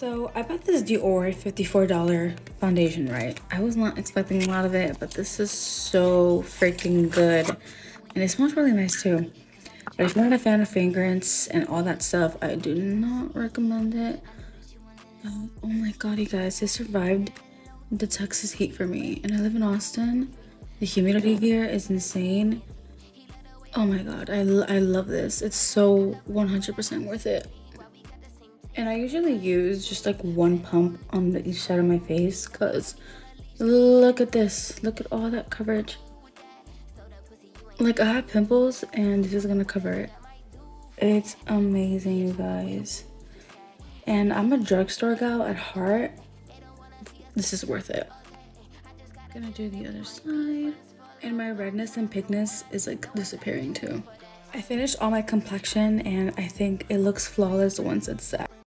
So I bought this Dior $54 foundation, right? I was not expecting a lot of it, but this is so freaking good. And it smells really nice too. But if you're not a fan of fragrance and all that stuff, I do not recommend it. Oh my god, you guys, it survived the Texas heat for me. And I live in Austin. The humidity here is insane. Oh my god, I, I love this. It's so 100% worth it. And I usually use just like one pump on the each side of my face because look at this. Look at all that coverage. Like I have pimples and this is gonna cover it. It's amazing, you guys. And I'm a drugstore gal at heart. This is worth it. I'm Gonna do the other side. And my redness and pinkness is like disappearing too. I finished all my complexion and I think it looks flawless once it's set.